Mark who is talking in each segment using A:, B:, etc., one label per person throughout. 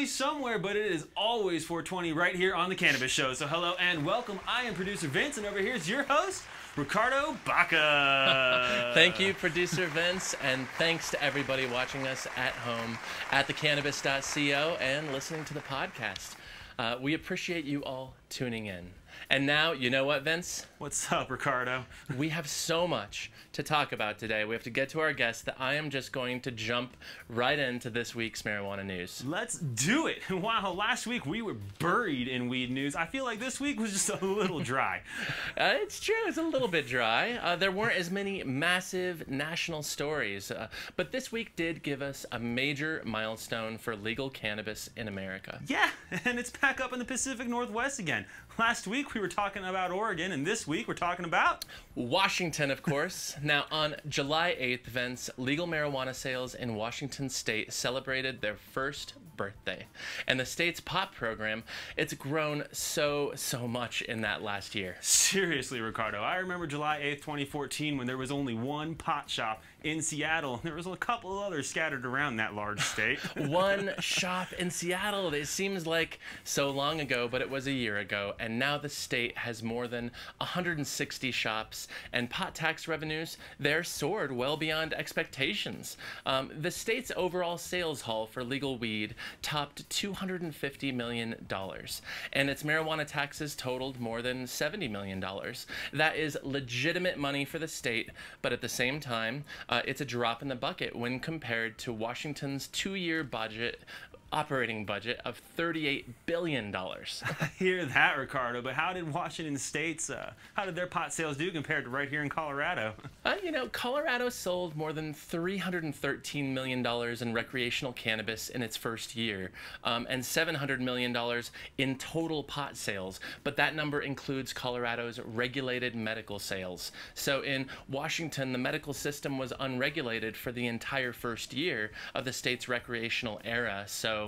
A: 420 somewhere, but it is always 420 right here on the Cannabist Show. So hello and welcome. I am producer Vince, and over here is your host, Ricardo Baca.
B: Thank you, producer Vince, and thanks to everybody watching us at home at thecannabist.co and listening to the podcast. Uh, we appreciate you all tuning in. And now, you know what, Vince?
A: What's up, Ricardo?
B: We have so much to talk about today. We have to get to our guests that I am just going to jump right into this week's marijuana news.
A: Let's do it. Wow, last week we were buried in weed news. I feel like this week was just a little dry.
B: Uh, it's true, it's a little bit dry. Uh, there weren't as many massive national stories, uh, but this week did give us a major milestone for legal cannabis in America.
A: Yeah, and it's back up in the Pacific Northwest again. Last week we were talking about Oregon, and this week we're talking about
B: Washington, of course. Now, on July 8th, Vince, legal marijuana sales in Washington state celebrated their first birthday. And the state's pot program, it's grown so, so much in that last year.
A: Seriously, Ricardo, I remember July 8th, 2014, when there was only one pot shop in Seattle. There was a couple of others scattered around that large state.
B: one shop in Seattle. It seems like so long ago, but it was a year ago. And now the state has more than 160 shops, and pot tax revenues, they're soared well beyond expectations. Um, the state's overall sales haul for legal weed topped $250 million, and its marijuana taxes totaled more than $70 million. That is legitimate money for the state, but at the same time, uh, it's a drop in the bucket when compared to Washington's two year budget operating budget of $38 billion.
A: I hear that, Ricardo, but how did Washington State's, uh, how did their pot sales do compared to right here in Colorado?
B: Uh, you know, Colorado sold more than $313 million in recreational cannabis in its first year, um, and $700 million in total pot sales, but that number includes Colorado's regulated medical sales. So in Washington, the medical system was unregulated for the entire first year of the state's recreational era. So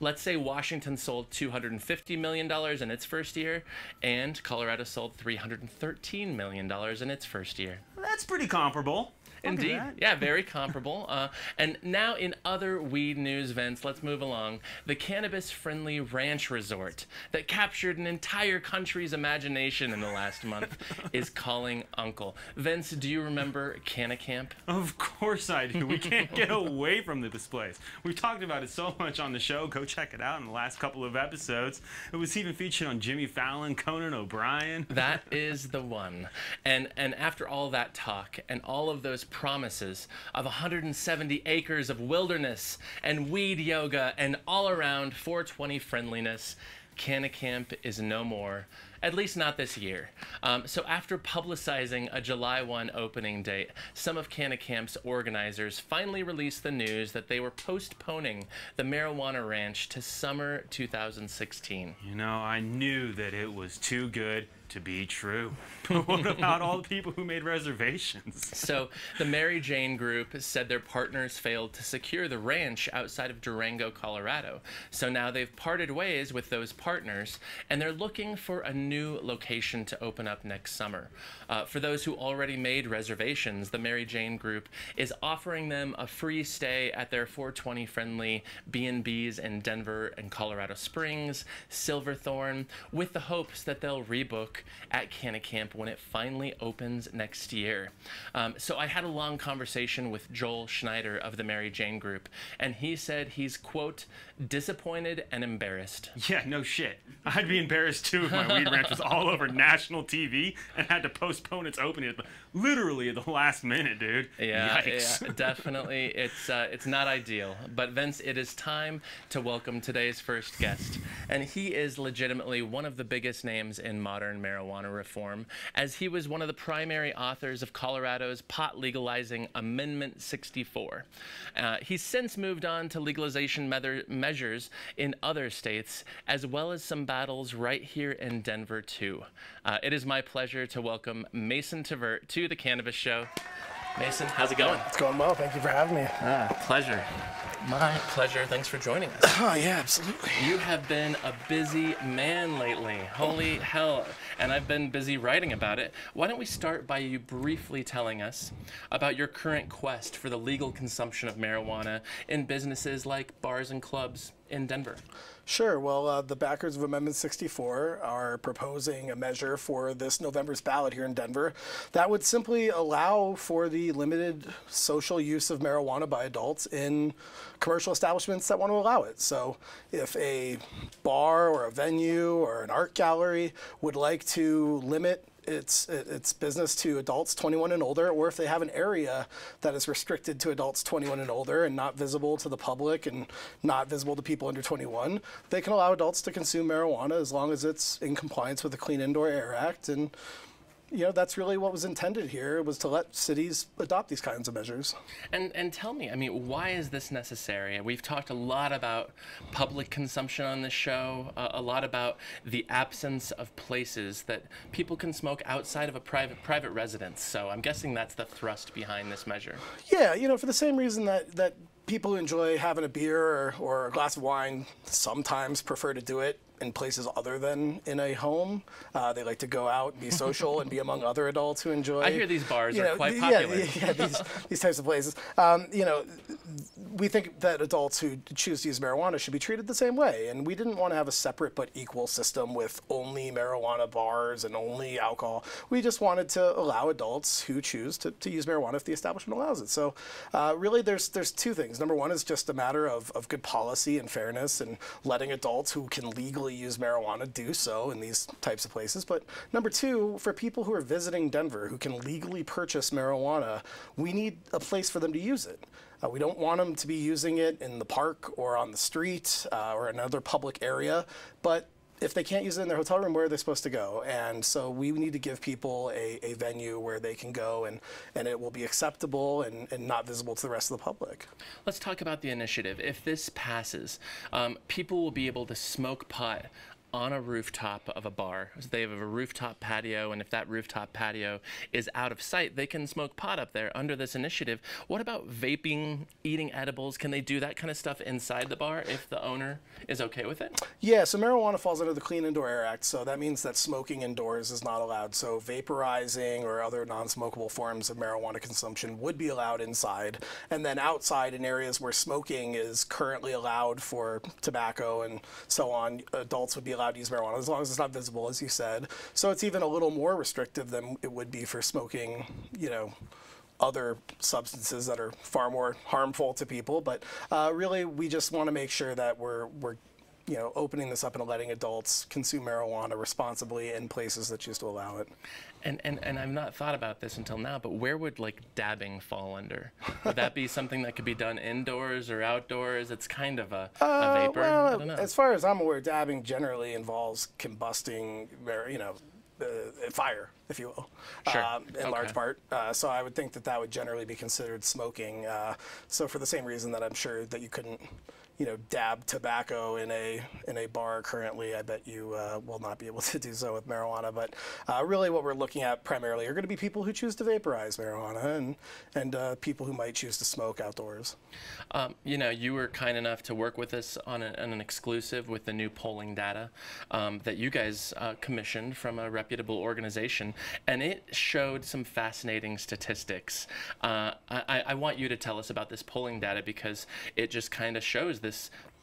B: let's say Washington sold $250 million in its first year, and Colorado sold $313 million in its first year.
A: That's pretty comparable.
B: Indeed. Yeah, very comparable. Uh, and now, in other weed news, Vince, let's move along. The cannabis friendly ranch resort that captured an entire country's imagination in the last month is calling Uncle. Vince, do you remember Camp?
A: Of course I do. We can't get away from this place. We've talked about it so much on the show. Go check it out in the last couple of episodes. It was even featured on Jimmy Fallon, Conan O'Brien.
B: That is the one. And and after all that talk and all of those promises of 170 acres of wilderness and weed yoga and all around 420 friendliness, Camp is no more, at least not this year. Um, so after publicizing a July 1 opening date, some of Camp's organizers finally released the news that they were postponing the marijuana ranch to summer 2016.
A: You know, I knew that it was too good to be true. What about all the people who made reservations?
B: So, the Mary Jane Group said their partners failed to secure the ranch outside of Durango, Colorado. So now they've parted ways with those partners and they're looking for a new location to open up next summer. Uh, for those who already made reservations, the Mary Jane Group is offering them a free stay at their 420 friendly B&Bs in Denver and Colorado Springs, Silverthorne, with the hopes that they'll rebook at Camp when it finally opens next year. Um, so I had a long conversation with Joel Schneider of the Mary Jane Group, and he said he's, quote, disappointed and embarrassed.
A: Yeah, no shit. I'd be embarrassed too if my weed ranch was all over national TV and had to postpone its opening literally at the last minute, dude.
B: Yeah, yeah definitely. It's uh, it's not ideal. But Vince, it is time to welcome today's first guest, and he is legitimately one of the biggest names in modern marijuana reform, as he was one of the primary authors of Colorado's pot legalizing Amendment 64. Uh, he's since moved on to legalization me- measures in other states, as well as some battles right here in Denver too. Uh, it is my pleasure to welcome Mason Tvert to the Cannabist Show. Mason, how's it going?
C: It's going well. Thank you for having me.
B: Ah, pleasure. My pleasure. Thanks for joining us.
C: Oh, yeah, absolutely.
B: You have been a busy man lately. Holy hell. And I've been busy writing about it. Why don't we start by you briefly telling us about your current quest for the legal consumption of marijuana in businesses like bars and clubs in Denver?
C: Sure. Well, uh, the backers of Amendment 64 are proposing a measure for this November's ballot here in Denver that would simply allow for the limited social use of marijuana by adults in commercial establishments that want to allow it. So, if a bar or a venue or an art gallery would like to limit its its business to adults 21 and older, or if they have an area that is restricted to adults 21 and older and not visible to the public and not visible to people under 21, they can allow adults to consume marijuana as long as it's in compliance with the Clean Indoor Air Act and you know that's really what was intended here was to let cities adopt these kinds of measures.
B: And and tell me i mean why is this necessary? We've talked a lot about public consumption on this show uh, a lot about the absence of places that people can smoke outside of a private private residence. So i'm guessing that's the thrust behind this measure.
C: Yeah you know for the same reason that that people who enjoy having a beer or, or a glass of wine sometimes prefer to do it in places other than in a home. Uh, they like to go out and be social and be among other adults who enjoy.
B: I hear these bars
C: you
B: are
C: know,
B: quite
C: yeah,
B: popular.
C: Yeah, these, these types of places. Um, you know, we think that adults who choose to use marijuana should be treated the same way. And we didn't want to have a separate but equal system with only marijuana bars and only alcohol. We just wanted to allow adults who choose to, to use marijuana if the establishment allows it. So uh, really, there's there's two things. Number one is just a matter of, of good policy and fairness and letting adults who can legally use marijuana do so in these types of places. But number two, for people who are visiting Denver who can legally purchase marijuana, we need a place for them to use it. Uh, we don't want them to be using it in the park or on the street uh, or another public area, but if they can't use it in their hotel room, where are they supposed to go? And so we need to give people a, a venue where they can go and, and it will be acceptable and, and not visible to the rest of the public.
B: Let's talk about the initiative. If this passes, um, people will be able to smoke pot on a rooftop of a bar. So they have a rooftop patio, and if that rooftop patio is out of sight, they can smoke pot up there under this initiative. What about vaping, eating edibles? Can they do that kind of stuff inside the bar if the owner is okay with it?
C: Yeah, so marijuana falls under the Clean Indoor Air Act, so that means that smoking indoors is not allowed. So vaporizing or other non-smokable forms of marijuana consumption would be allowed inside, and then outside in areas where smoking is currently allowed for tobacco and so on, adults would be allowed to use marijuana as long as it's not visible, as you said. So it's even a little more restrictive than it would be for smoking, you know, other substances that are far more harmful to people. But uh, really, we just want to make sure that we're we're you know opening this up and letting adults consume marijuana responsibly in places that choose to allow it.
B: And, and and I've not thought about this until now, but where would like dabbing fall under? Would that be something that could be done indoors or outdoors? It's kind of a, a
C: Uh,
B: vapor. I don't
C: well,
B: know.
C: as far as I'm aware, dabbing generally involves combusting, you know, uh, fire, if you will,
B: Sure.
C: um, in
B: Okay.
C: large part. Uh, so I would think that that would generally be considered smoking. Uh, so for the same reason that I'm sure that you couldn't, you know, dab tobacco in a in a bar currently, I bet you uh, will not be able to do so with marijuana. But uh, really, what we're looking at primarily are going to be people who choose to vaporize marijuana and and uh, people who might choose to smoke outdoors.
B: Um, you know, you were kind enough to work with us on, a, on an exclusive with the new polling data um, that you guys uh, commissioned from a reputable organization, and it showed some fascinating statistics. Uh, I, I want you to tell us about this polling data because it just kind of shows this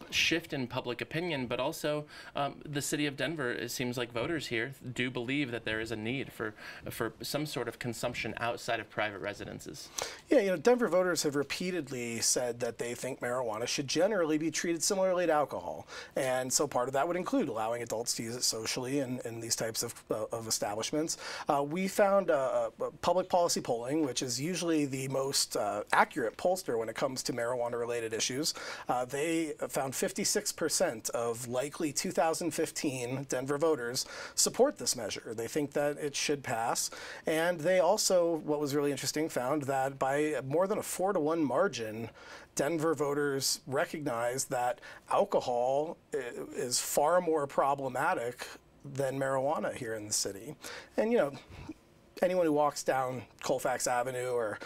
B: shift in public opinion, but also um, the city of Denver. It seems like voters here do believe that there is a need for for some sort of consumption outside of private residences.
C: Yeah, you know, Denver voters have repeatedly said that they think marijuana should generally be treated similarly to alcohol. And so part of that would include allowing adults to use it socially in, in these types of, uh, of establishments. Uh, we found uh, uh, public policy polling, which is usually the most uh, accurate pollster when it comes to marijuana related issues. Uh, they found 56% of likely 2015 Denver voters support this measure. They think that it should pass. And they also, what was really interesting, found that by more than a four to one margin, Denver voters recognize that alcohol eh, is far more problematic than marijuana here in the city. And, you know, anyone who walks down Colfax Avenue or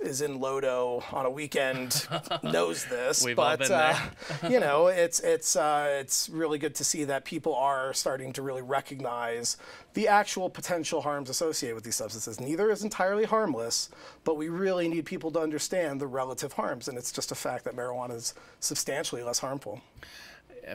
C: is in Lodo on a weekend knows this.
B: We've
C: but uh, you know, it's it's uh, it's really good to see that people are starting to really recognize the actual potential harms associated with these substances. Neither is entirely harmless, but we really need people to understand the relative harms, and it's just a fact that marijuana is substantially less harmful.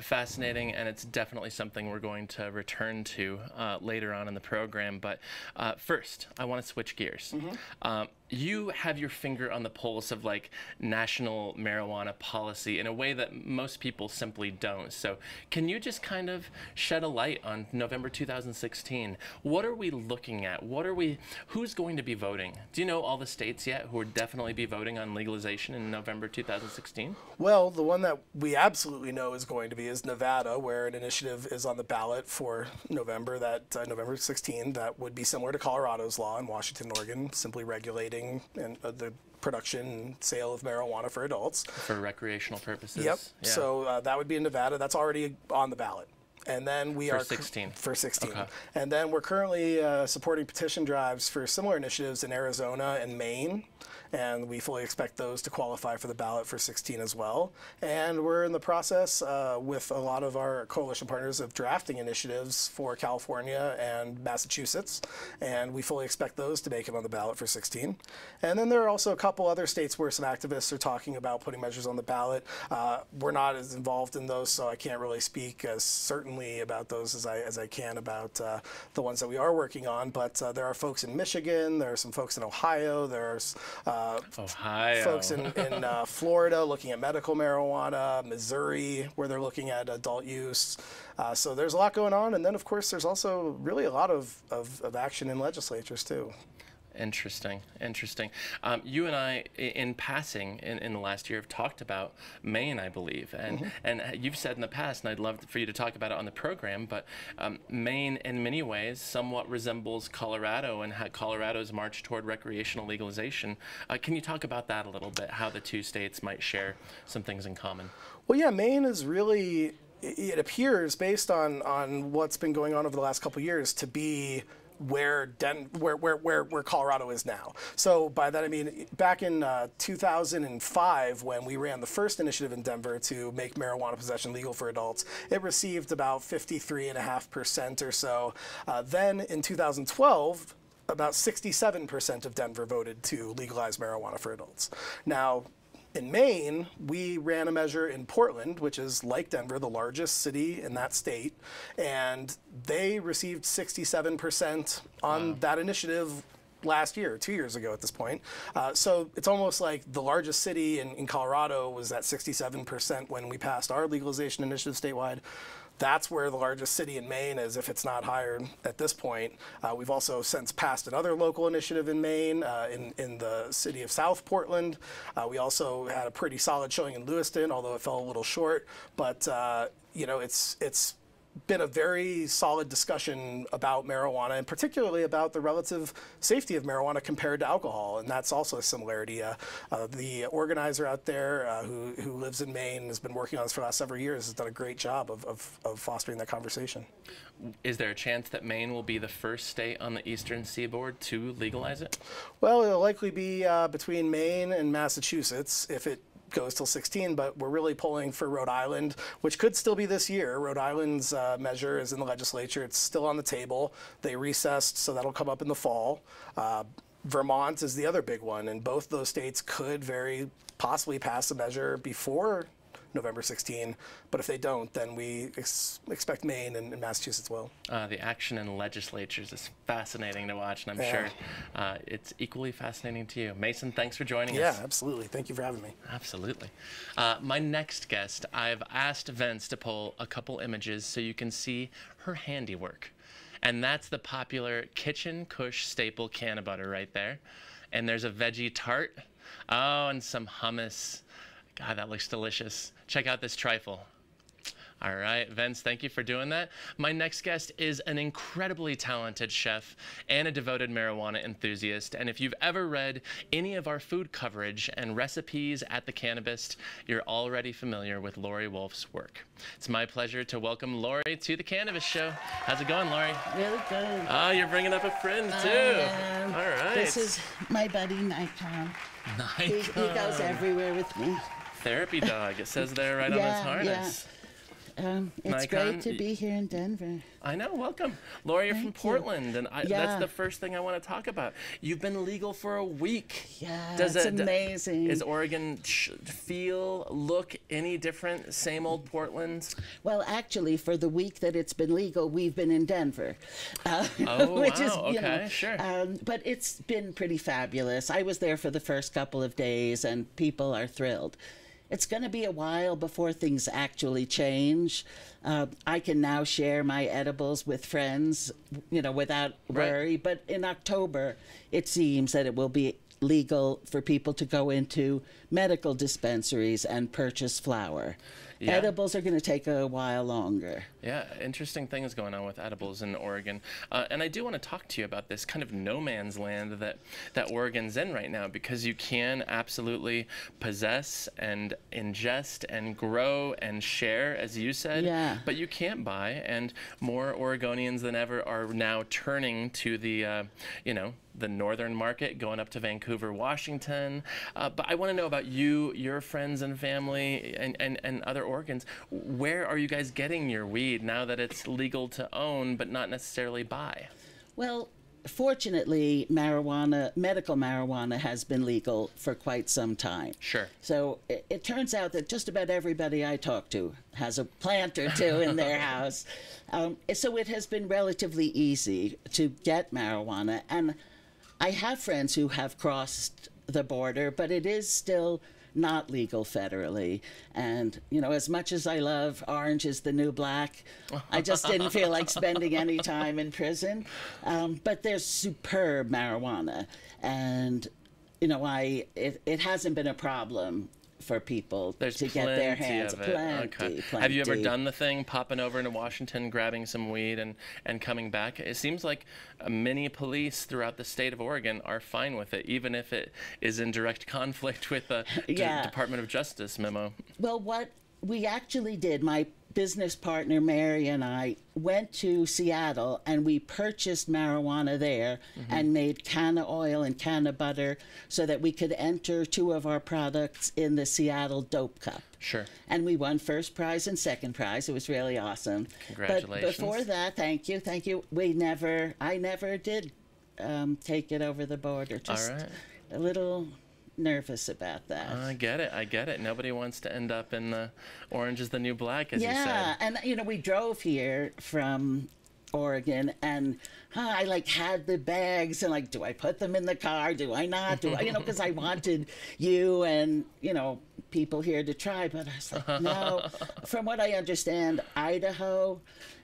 B: fascinating, and it's definitely something we're going to return to uh, later on in the program. But uh, first, I want to switch gears. Um, you have your finger on the pulse of like national marijuana policy in a way that most people simply don't. So, can you just kind of shed a light on November 2016? What are we looking at? What are we? Who's going to be voting? Do you know all the states yet who would definitely be voting on legalization in November 2016?
C: Well, the one that we absolutely know is going to be is Nevada, where an initiative is on the ballot for November, that uh, November 16, that would be similar to Colorado's law in Washington, Oregon, simply regulating and uh, the production and sale of marijuana for adults.
B: For recreational purposes.
C: Yep.
B: Yeah.
C: So uh, that would be in Nevada. That's already on the ballot. And then we
B: For
C: are cur-
B: 16.
C: for 16.
B: Okay.
C: And then we're currently uh, supporting petition drives for similar initiatives in Arizona and Maine. And we fully expect those to qualify for the ballot for 16 as well. And we're in the process uh, with a lot of our coalition partners of drafting initiatives for California and Massachusetts. And we fully expect those to make it on the ballot for 16. And then there are also a couple other states where some activists are talking about putting measures on the ballot. Uh, we're not as involved in those, so I can't really speak as certainly about those as I, as I can about uh, the ones that we are working on. But uh, there are folks in Michigan, there are some folks in Ohio, there's uh,
B: Ohio.
C: folks in, in uh, Florida looking at medical marijuana, Missouri, where they're looking at adult use. Uh, so there's a lot going on. And then, of course, there's also really a lot of, of, of action in legislatures, too.
B: Interesting, interesting. Um, you and I, in passing, in, in the last year, have talked about Maine, I believe, and
C: Mm-hmm.
B: and you've said in the past, and I'd love for you to talk about it on the program. But um, Maine, in many ways, somewhat resembles Colorado and how Colorado's march toward recreational legalization. Uh, can you talk about that a little bit? How the two states might share some things in common?
C: Well, yeah, Maine is really, it appears, based on, on what's been going on over the last couple of years, to be where, Den- where, where, where, where Colorado is now. So by that I mean, back in uh, 2005, when we ran the first initiative in Denver to make marijuana possession legal for adults, it received about 53.5% or so. Uh, then in 2012, about 67% of Denver voted to legalize marijuana for adults. Now, in Maine, we ran a measure in Portland, which is like Denver, the largest city in that state, and they received 67% on that initiative last year, two years ago at this point. Uh, so it's almost like the largest city in, in Colorado was at 67% when we passed our legalization initiative statewide. That's where the largest city in Maine is, if it's not higher at this point. Uh, we've also since passed another local initiative in Maine, uh, in, in the city of South Portland. Uh, we also had a pretty solid showing in Lewiston, although it fell a little short. But, uh, you know, it's, it's been a very solid discussion about marijuana and particularly about the relative safety of marijuana compared to alcohol. And that's also a similarity. Uh, uh, the organizer out there uh, who, who lives in Maine has been working on this for the last several years has done a great job of, of, of fostering that conversation.
B: Is there a chance that Maine will be the first state on the eastern seaboard to legalize it?
C: Well, it'll likely be uh, between Maine and Massachusetts if it goes till 16, but we're really pulling for Rhode Island, which could still be this year. Rhode Island's uh, measure is in the legislature. It's still on the table. They recessed, so that'll come up in the fall. Uh, Vermont is the other big one, and both those states could very possibly pass a measure before November 16. But if they don't, then we ex- expect Maine and, and Massachusetts will.
B: Uh, the action in legislatures is fascinating to watch, and I'm
C: Yeah.
B: sure uh, it's equally fascinating to you. Mason, thanks for joining
C: Yeah,
B: us.
C: Yeah, absolutely. Thank you for having me.
B: Absolutely. Uh, my next guest, I've asked Vince to pull a couple images so you can see her handiwork. And that's the popular Kitchen Kush staple canna butter right there. And there's a veggie tart. Oh, and some hummus. God, that looks delicious. Check out this trifle. All right, Vince, thank you for doing that. My next guest is an incredibly talented chef and a devoted marijuana enthusiast. And if you've ever read any of our food coverage and recipes at the Cannabist, you're already familiar with Laurie Wolf's work. It's my pleasure to welcome Laurie to the Cannabist Show. How's it going, Laurie?
D: Really good.
B: Ah, you're bringing up a friend too.
D: Um,
B: All right.
D: This is my buddy Nikon. He, he goes everywhere with me.
B: Therapy dog. It says there right on
D: Yeah,
B: his harness.
D: Um, it's
B: Nikon,
D: great to be here in Denver.
B: I know. Welcome, Laura. You're from
D: Thank you.
B: Portland, and I, that's the first thing I want to talk about. You've been legal for a week.
D: Yeah,
B: Does
D: it's
B: it-
D: amazing.
B: Is Oregon sh- feel, look any different? Same old Portland?
D: well, actually, for the week that it's been legal, we've been in Denver. Uh,
B: Oh,
D: which is,
B: wow,
D: you know,
B: okay, sure.
D: Um, but it's been pretty fabulous. I was there for the first couple of days, and people are thrilled. It's going to be a while before things actually change. Uh, I can now share my edibles with friends, you know, without
B: Right.
D: worry. But in October, it seems that it will be legal for people to go into medical dispensaries and purchase flower.
B: Yeah.
D: Edibles are going to take a while longer.
B: Yeah, interesting things going on with edibles in Oregon, uh, and I do want to talk to you about this kind of no man's land that that Oregon's in right now, because you can absolutely possess and ingest and grow and share, as you said,
D: Yeah.
B: but you can't buy, and more Oregonians than ever are now turning to the, uh, you know, the northern market, going up to Vancouver, Washington. Uh, but I want to know about you, your friends and family, and, and, and other Oregons. Where are you guys getting your weed now that it's legal to own but not necessarily buy?
D: Well, fortunately, marijuana, medical marijuana, has been legal for quite some time.
B: Sure.
D: So it, it turns out that just about everybody I talk to has a plant or two in their house. Um, so it has been relatively easy to get marijuana. And I have friends who have crossed the border, but it is still not legal federally. And, you know, as much as I love Orange is the New Black, I just didn't feel like spending any time in prison. Um, but there's superb marijuana. And, you know, I it, it hasn't been a problem for people
B: There's
D: to get their
B: plenty
D: hands.
B: of it.
D: Plenty,
B: okay. Have you ever done the thing, popping over into Washington, grabbing some weed, and, and coming back? It seems like uh, many police throughout the state of Oregon are fine with it, even if it is in direct conflict with the D-
D: Yeah.
B: Department of Justice memo.
D: Well, what we actually did, my business partner Mary and I went to Seattle and we purchased marijuana there
B: Mm-hmm.
D: and made canna oil and canna butter so that we could enter two of our products in the Seattle Dope Cup.
B: Sure.
D: And we won first prize and second prize. It was really awesome.
B: Congratulations.
D: But before that, thank you, thank you. We never, I never did um, take it over the border. Just
B: right.
D: a little nervous about that.
B: I get it. I get it. Nobody wants to end up in the orange is the new black, as you
D: yeah,
B: said.
D: and you know we drove here from Oregon, and huh, I like had the bags, and like, do I put them in the car? Do I not? Do I? You know, because I wanted you and you know people here to try, but I was like, no. From what I understand, Idaho,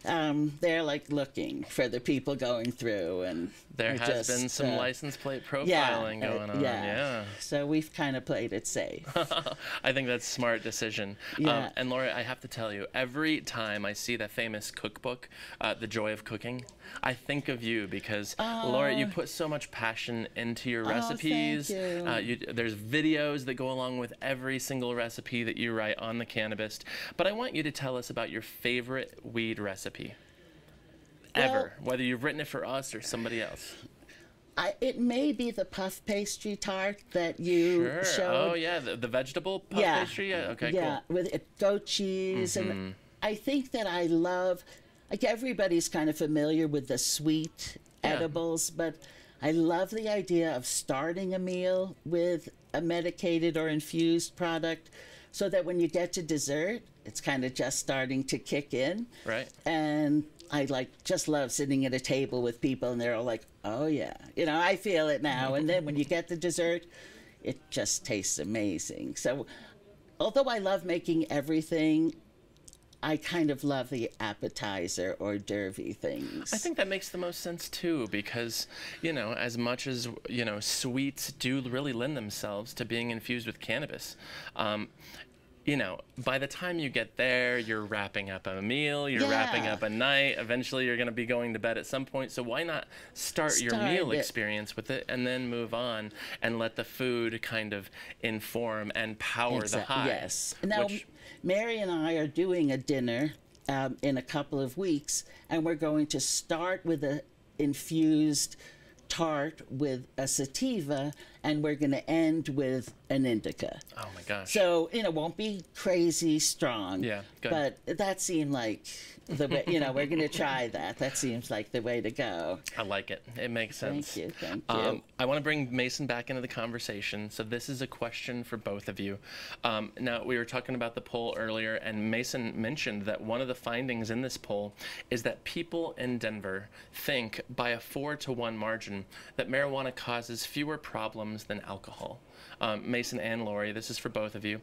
D: um, they're like looking for the people going through, and
B: There has been some
D: uh,
B: license plate
D: yeah,
B: profiling
D: uh,
B: going on. Yeah.
D: So we've kind of played it safe.
B: I think that's a smart decision. Um,
D: Yeah.
B: and Laura, I have to tell you, every time I see that famous cookbook, uh, The Joy of Cooking, I think of you because Laura, you put so much passion into your
D: Oh.
B: recipes.
D: you.
B: Uh, you, there's videos that go along with every single recipe that you write on the Cannabist. But I want you to tell us about your favorite weed recipe. Ever, whether you've written it for us or somebody else.
D: I, it may be the puff pastry tart that you
B: Sure.
D: showed.
B: Oh yeah, the, the vegetable puff
D: yeah.
B: pastry. Yeah. Okay.
D: Yeah,
B: Cool. Mm-hmm.
D: with goat cheese, and I think that I love. Like everybody's kind of familiar with the sweet
B: Yeah.
D: edibles, but I love the idea of starting a meal with a medicated or infused product, so that when you get to dessert, it's kind of just starting to kick in.
B: Right.
D: And I like just love sitting at a table with people and they're all like, "Oh yeah." You know, I feel it now. and then when you get the dessert, it just tastes amazing. So although I love making everything, I kind of love the appetizer or d'oeuvre things.
B: I think that makes the most sense too, because you know, as much as you know, sweets do really lend themselves to being infused with cannabis. Um, you know, by the time you get there, you're wrapping up a meal, you're wrapping up a night. Eventually, you're going to be going to bed at some point. So why not start, your meal
D: it.
B: experience with it and then move on and let the food kind of inform and power the high?
D: Yes. Now,
B: which-
D: Mary and I are doing a dinner um, in a couple of weeks, and we're going to start with a infused tart with a sativa, and we're going to end with an indica.
B: oh my gosh.
D: So you know, won't be crazy strong.
B: Yeah, good.
D: But that seemed like the way. You know, we're going to try that. That seems like the way to go.
B: I like it. It makes sense.
D: Thank you. Thank you.
B: Um, I want to bring Mason back into the conversation. So this is a question for both of you. Um, now we were talking about the poll earlier, and Mason mentioned that one of the findings in this poll is that people in Denver think, by a four to one margin, that marijuana causes fewer problems than alcohol. Um, Mason and Laurie, this is for both of you.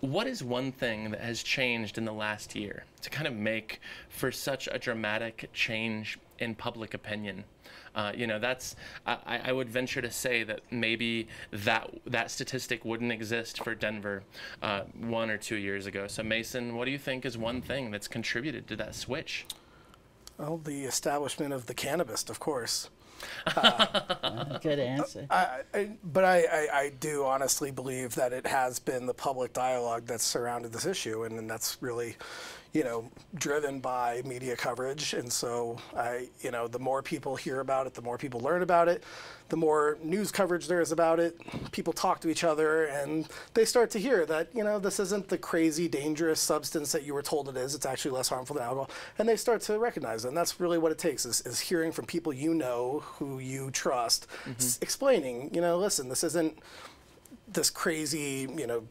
B: What is one thing that has changed in the last year to kind of make for such a dramatic change in public opinion? Uh, you know, that's I, I would venture to say that maybe that that statistic wouldn't exist for Denver uh, one or two years ago. So Mason, what do you think is one thing that's contributed to that switch?
C: Well, the establishment of the Cannabist, of course.
D: Good answer.
C: I, I, but I, I, I do honestly believe that it has been the public dialogue that's surrounded this issue, and, and that's really, you know, driven by media coverage. And so I, you know, the more people hear about it, the more people learn about it, the more news coverage there is about it. People talk to each other, and they start to hear that, you know, this isn't the crazy dangerous substance that you were told it is. It's actually less harmful than alcohol, and they start to recognize it. And that's really what it takes is, is hearing from people you know who you trust, mm-hmm. s- explaining, you know, listen, this isn't this crazy, you know,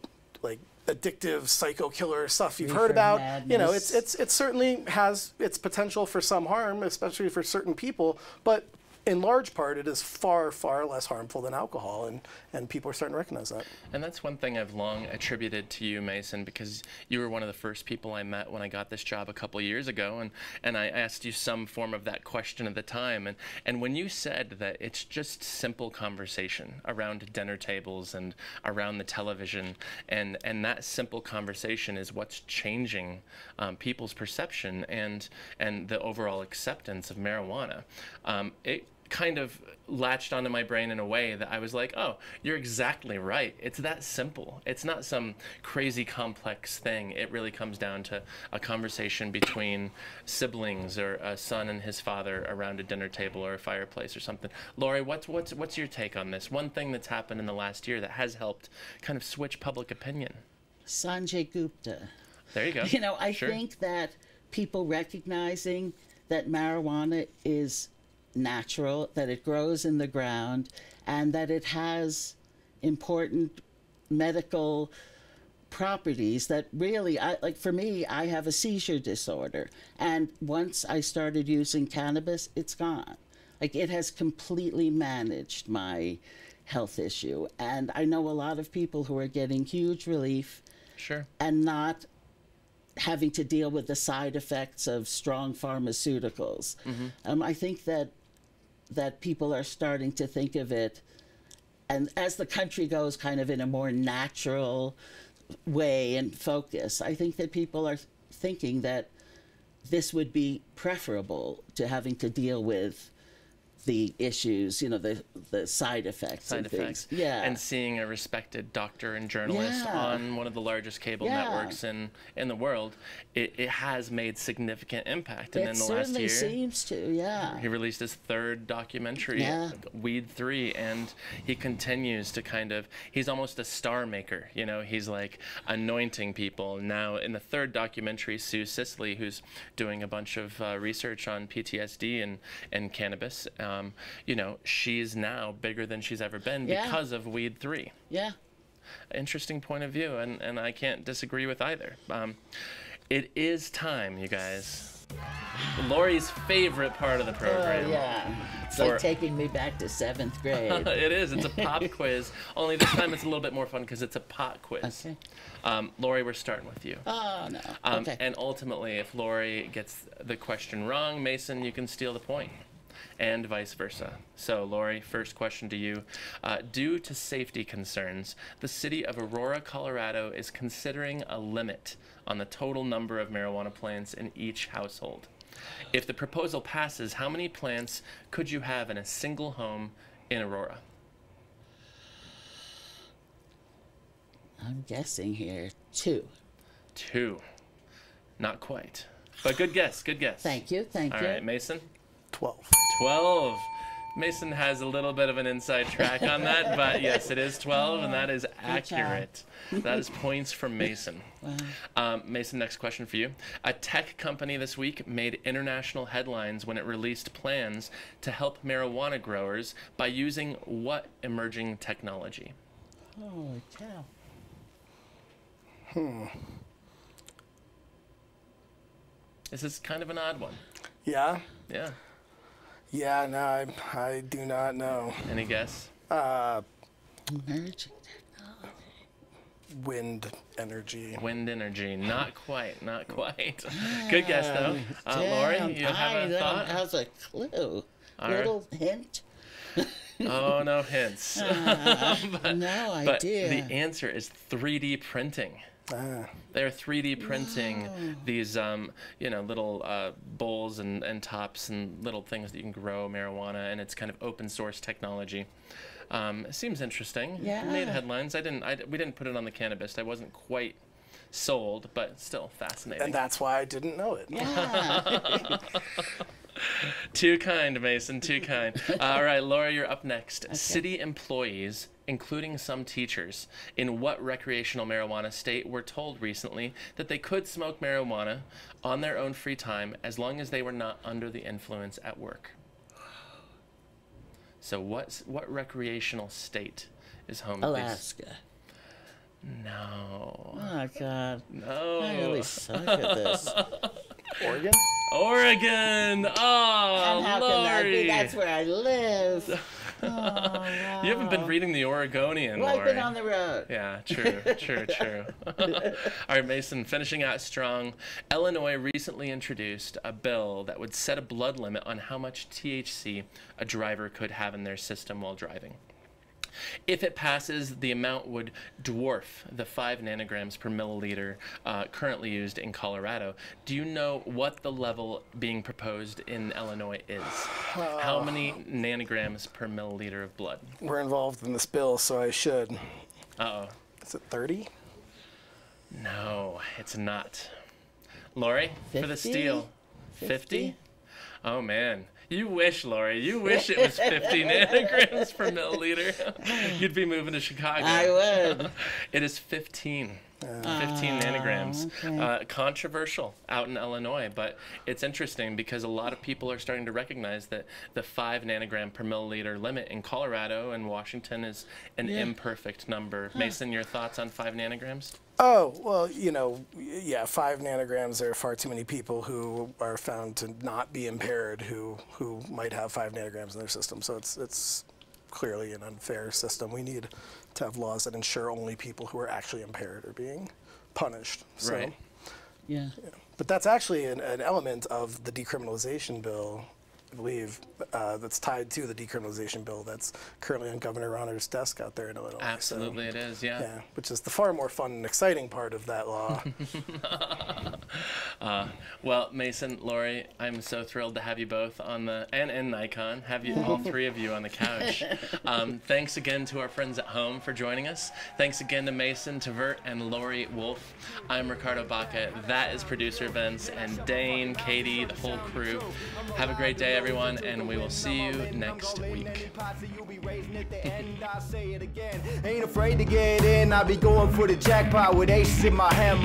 C: like addictive psycho killer stuff you've heard
D: Reefer
C: about. You know, it's it's it certainly has its potential for some harm, especially for certain people, but in large part it is far far less harmful than alcohol and and people are starting to recognize that.
B: And that's one thing I've long attributed to you, Mason, because you were one of the first people I met when I got this job a couple years ago, and, and I asked you some form of that question at the time. And, and when you said that it's just simple conversation around dinner tables and around the television, and, and that simple conversation is what's changing um, people's perception and, and the overall acceptance of marijuana, um, it kind of latched onto my brain in a way that I was like, oh, you're exactly right. It's that simple. It's not some crazy complex thing. It really comes down to a conversation between siblings or a son and his father around a dinner table or a fireplace or something. Laurie, what's what's what's your take on this? One thing that's happened in the last year that has helped kind of switch public opinion.
D: Sanjay Gupta.
B: There you go.
D: You know, I
B: Sure.
D: think that people recognizing that marijuana is natural, that it grows in the ground, and that it has important medical properties that really I like for me I have a seizure disorder and once I started using cannabis it's gone like it has completely managed my health issue and I know a lot of people who are getting huge relief
B: Sure.
D: and not having to deal with the side effects of strong pharmaceuticals. Um, I think that that people are starting to think of it, and as the country goes, kind of in a more natural way and focus. I think that people are thinking that this would be preferable to having to deal with the issues, you know, the the side effects
B: Side
D: and
B: effects.
D: things. Yeah.
B: And seeing a respected doctor and journalist
D: Yeah.
B: on one of the largest cable
D: Yeah.
B: networks in, in the world, it, it has made significant impact. And
D: it
B: in the last
D: certainly
B: year,
D: seems to, yeah.
B: he released his third documentary,
D: Yeah.
B: Weed 3, and he continues to kind of, he's almost a star maker. You know, he's like anointing people. Now, in the third documentary, Sue Sisley, who's doing a bunch of uh, research on PTSD and, and cannabis, um, you know, she's now bigger than she's ever been
D: Yeah.
B: because of Weed 3
D: Yeah.
B: interesting point of view, and, and I can't disagree with either. Um, it is time, you guys. Laurie's favorite part of the program.
D: Oh,
B: program.
D: yeah. It's
B: For-
D: like taking me back to seventh grade.
B: it is. It's a pop quiz. Only this time it's a little bit more fun because it's a pot quiz.
D: Okay.
B: Um, Laurie, we're starting with you.
D: Oh, no.
B: Um,
D: okay.
B: And ultimately, if Laurie gets the question wrong, Mason, you can steal the point. And vice versa. So, Laurie, first question to you. Uh, due to safety concerns, the city of Aurora, Colorado is considering a limit on the total number of marijuana plants in each household. If the proposal passes, how many plants could you have in a single home in Aurora?
D: I'm guessing here two.
B: Two. Not quite. But good guess, good guess.
D: Thank you, thank
B: All
D: you.
B: right, Mason?
C: 12.
B: 12. Mason has a little bit of an inside track on that, but yes, it is 12, and that is accurate. That is points for Mason. Um, Mason, next question for you. A tech company this week made international headlines when it released plans to help marijuana growers by using what emerging technology?
D: Holy cow. Hmm.
B: This is kind of an odd one.
C: Yeah?
B: Yeah.
C: Yeah, no, I, I do not know.
B: Any guess?
C: Uh,
D: Emerging.
C: wind energy.
B: Wind energy. Not quite. Not quite. Good guess, though. Uh, Laurie,
D: Damn,
B: you
D: I
B: have a
D: don't
B: thought?
D: have a clue.
B: All right.
D: Little hint?
B: Oh, no hints.
D: no
B: But
D: idea.
B: the answer is 3D printing.
C: Ah,
B: They're 3D printing these, um, you know, little uh, bowls and, and tops and little things that you can grow marijuana, and it's kind of open source technology. Um, it seems interesting. It made headlines. I didn't. I, we didn't put it on the Cannabist. I wasn't quite sold, but still fascinating.
C: and that's why I didn't know it.
D: yeah.
B: Too kind, Mason. Too kind. All right, Laura, you're up next. City employees, including some teachers, in what recreational marijuana state were told recently that they could smoke marijuana on their own free time as long as they were not under the influence at work? So, what what recreational state is home?
D: Alaska.
B: No.
D: Oh, God.
B: No.
D: I really suck at this.
C: Oregon?
B: Oregon. Oh,
D: And how can that be? That's where I live. Oh,
B: You haven't been reading the Oregonian,
D: Well, I've been on the road.
B: Yeah, true, true, true. All right, Mason, finishing out strong. Illinois recently introduced a bill that would set a blood limit on how much THC a driver could have in their system while driving. If it passes, the amount would dwarf the 5 nanograms per milliliter uh, currently used in Colorado. Do you know what the level being proposed in Illinois is? How many nanograms per milliliter of blood?
C: We're involved in this bill, so I should.
B: Uh oh.
C: Is it 30?
B: No, it's not. Laurie, for the
D: 50?
B: steal. 50?
D: 50?
B: Oh man. You wish, Laurie. You wish it was 50 nanograms per milliliter. You'd be moving to Chicago.
D: I would.
B: It is 15. 15 nanograms.
D: okay.
B: Uh, controversial out in Illinois, but it's interesting because a lot of people are starting to recognize that the 5 nanogram per milliliter limit in Colorado and Washington is an
D: Yeah.
B: imperfect number. Mason, your thoughts on 5 nanograms?
C: Oh, well, you know, yeah, five nanograms. There are far too many people who are found to not be impaired who, who might have five nanograms in their system. So it's, it's clearly an unfair system. We need to have laws that ensure only people who are actually impaired are being punished. So,
B: Right.
D: Yeah.
C: But that's actually an, an element of the decriminalization bill, I believe, uh, that's tied to the decriminalization bill that's currently on Governor Rauner's desk out there in Illinois. So-
B: Absolutely, it is, yeah.
C: Yeah, which is the far more fun and exciting part of that law.
B: Well, Mason, Laurie, I'm so thrilled to have you both on the and and Nikon, have you all three of you on the couch. Um, thanks again to our friends at home for joining us. Thanks again to Mason Tvert and Laurie Wolf. I'm Ricardo Baca. That is producer Vince and Dane, Katie, the whole crew. Have a great day, everyone, and we will see you next week.
E: Ain't afraid to get in, I be going for the jackpot with in my hand.